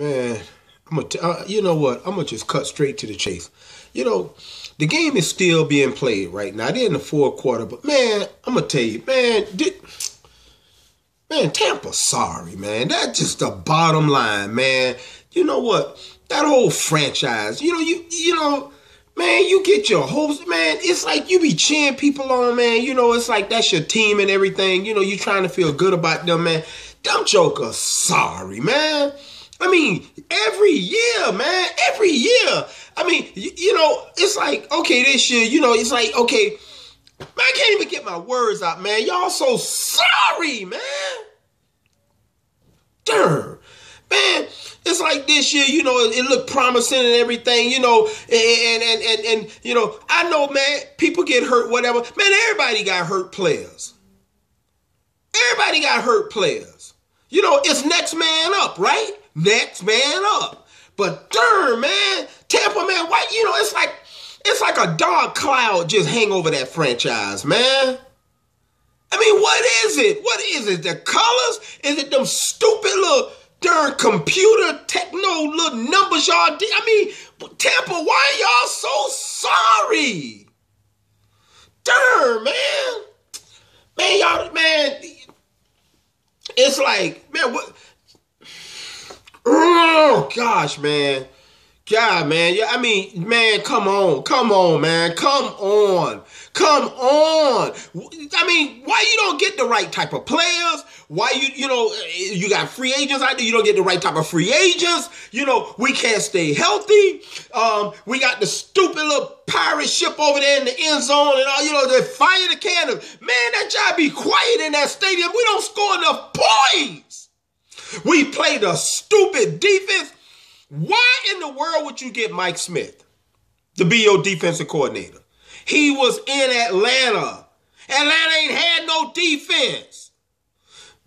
Man, I'm gonna. T- uh, you know what? I'm gonna just cut straight to the chase. You know, the game is still being played right now. They're in the fourth quarter, but man, I'm gonna tell you, man, did, man, Tampa, sorry, man. That's just the bottom line, man. You know what? That whole franchise, you know, you you know, man, you get your hopes, man. It's like you be cheering people on, man. You know, it's like that's your team and everything. You know, you trying to feel good about them, man. Them jokers, sorry, man. I mean, every year, man, every year. I mean, you, you know, it's like, okay, this year, you know, it's like, okay, man, I can't even get my words out, man. Y'all so sorry, man. Darn. Man, it's like this year, you know, it, it looked promising and everything, you know, and, and, and, and, you know, I know, man, people get hurt, whatever. Man, everybody got hurt players. Everybody got hurt players. You know, it's next man up, right? Next man up. But darn, man, Tampa, man, why, you know, it's like, it's like a dark cloud just hang over that franchise, man. I mean, what is it? What is it? The colors? Is it them stupid little darn computer techno little numbers y'all did? I mean, Tampa, why y'all so sorry? Darn, man y'all, man, it's like, man, what? Oh gosh, man. God, man. Yeah, I mean, man, come on. Come on, man. Come on. Come on. I mean, why you don't get the right type of players? Why you, you know, you got free agents out there, you don't get the right type of free agents. You know, we can't stay healthy. Um, we got the stupid little pirate ship over there in the end zone and all, you know, they fire the cannons. Man, that job be quiet in that stadium. We don't score enough points. We played a stupid defense. Why in the world would you get Mike Smith to be your defensive coordinator? He was in Atlanta. Atlanta ain't had no defense.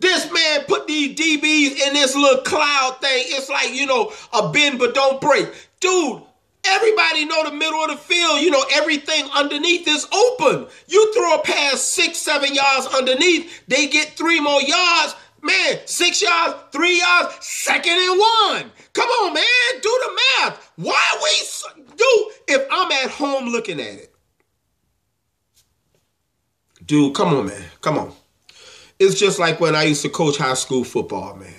This man put these DBs in this little cloud thing. It's like, you know, a bend but don't break. Dude, everybody know the middle of the field. You know, everything underneath is open. You throw a pass six, seven yards underneath, they get three more yards. Man, six yards, three yards, second and one. Come on, man, do the math. Why we do if I'm at home looking at it? Dude, come on, man. Come on. It's just like when I used to coach high school football, man.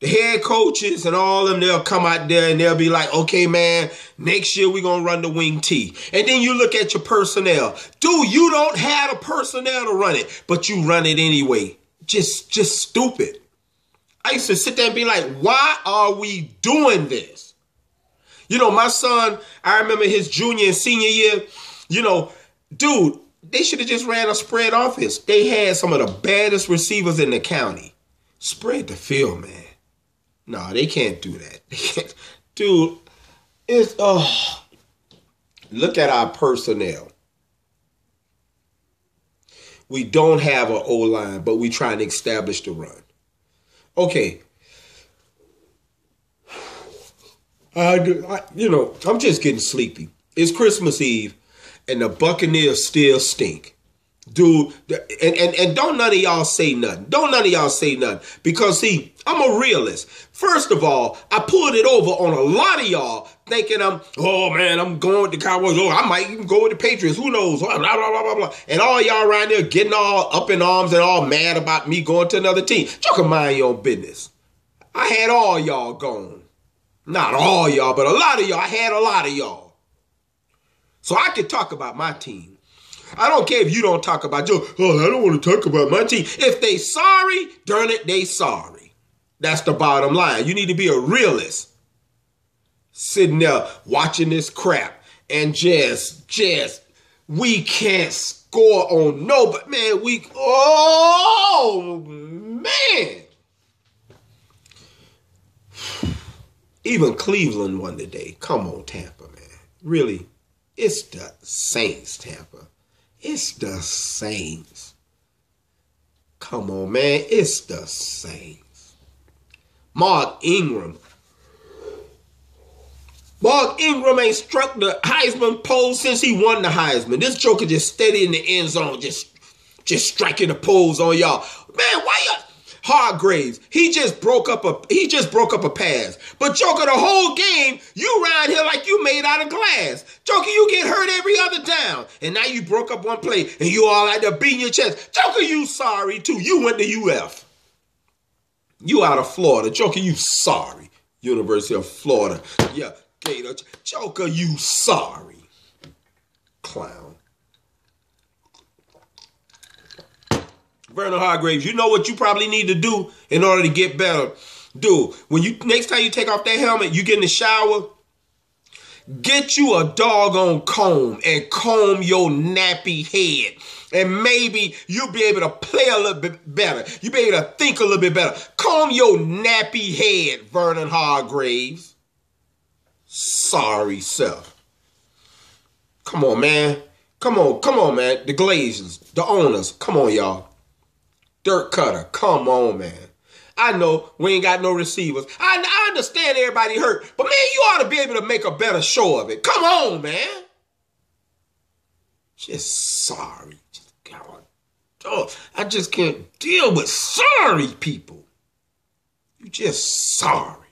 The head coaches and all of them, they'll come out there and they'll be like, okay, man, next year we're going to run the wing T. And then you look at your personnel. Dude, you don't have the personnel to run it, but you run it anyway. Just, just stupid. I used to sit there and be like, why are we doing this? You know, my son, I remember his junior and senior year, you know, dude, they should have just ran a spread offense. They had some of the baddest receivers in the county. Spread the field, man. No, they can't do that. Dude, it's oh look at our personnel. We don't have an O line, but we trying to establish the run. Okay. I, I, you know, I'm just getting sleepy. It's Christmas Eve, and the Buccaneers still stink. Dude, and, and, and don't none of y'all say nothing. Don't none of y'all say nothing. Because, see, I'm a realist. First of all, I pulled it over on a lot of y'all thinking I'm, oh man, I'm going with the Cowboys. Oh, I might even go with the Patriots. Who knows? Blah, blah, blah, blah, blah. And all y'all around there getting all up in arms and all mad about me going to another team. Y'all can mind your own business. I had all y'all gone. Not all y'all, but a lot of y'all. I had a lot of y'all. So I can talk about my team. I don't care if you don't talk about Joe. oh, I don't want to talk about my team. If they sorry, darn it, they sorry. That's the bottom line. You need to be a realist. Sitting there watching this crap and just, just, we can't score on nobody. Man, we, oh, man. Even Cleveland won today. Come on, Tampa, man. Really, it's the Saints, Tampa. It's the Saints. Come on, man. It's the Saints. Mark Ingram. Mark Ingram ain't struck the Heisman pole since he won the Heisman. This joker just steady in the end zone, just, just striking the poles on y'all. Man, why y'all? Hargreaves, he just broke up a he just broke up a pass. But Joker, the whole game, you ride here like you made out of glass. Joker, you get hurt every other down. And now you broke up one play and you all out there beating your chest. Joker, you sorry too. You went to UF. You out of Florida. Joker, you sorry. University of Florida. Yeah, Gator. Joker, you sorry. Clown. Vernon Hargreaves, you know what you probably need to do in order to get better. Dude, when you next time you take off that helmet, you get in the shower, get you a doggone comb and comb your nappy head. And maybe you'll be able to play a little bit better. You'll be able to think a little bit better. Comb your nappy head, Vernon Hargreaves. Sorry, self. Come on, man. Come on, come on, man. The Glazers, the owners, come on, y'all. Dirk Koetter. come on, man. I know we ain't got no receivers. I, I understand everybody hurt, but man, you ought to be able to make a better show of it. Come on, man. Just sorry. Just, God, oh, I just can't deal with sorry people. You just sorry.